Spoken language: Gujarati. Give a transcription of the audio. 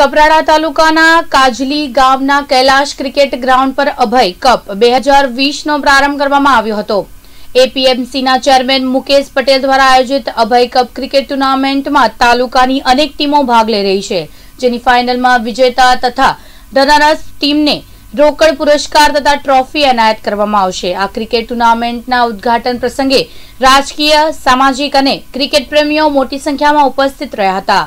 કપરાડા તાલુકાના કાજલી ગામના કૈલાશ ક્રિકેટ ગ્રાઉન્ડ પર અભય કપ બે હજાર વીસનો પ્રારંભ કરવામાં આવ્યો હતો. એપીએમસીના ચેરમેન મુકેશ પટેલ દ્વારા આયોજિત અભય કપ ક્રિકેટ ટુર્નામેન્ટમાં તાલુકાની અનેક ટીમો ભાગ લઈ રહી છે. જેની ફાઇનલમાં વિજેતા તથા રનરઅપ ટીમને રોકડ પુરસ્કાર તથા ટ્રોફી એનાયત કરવામાં આવશે. આ ક્રિકેટ ટુર્નામેન્ટના ઉદ્ઘાટન પ્રસંગે રાજકીય, સામાજિક અને ક્રિકેટ પ્રેમીઓ મોટી સંખ્યામાં ઉપસ્થિત રહ્યા હતા.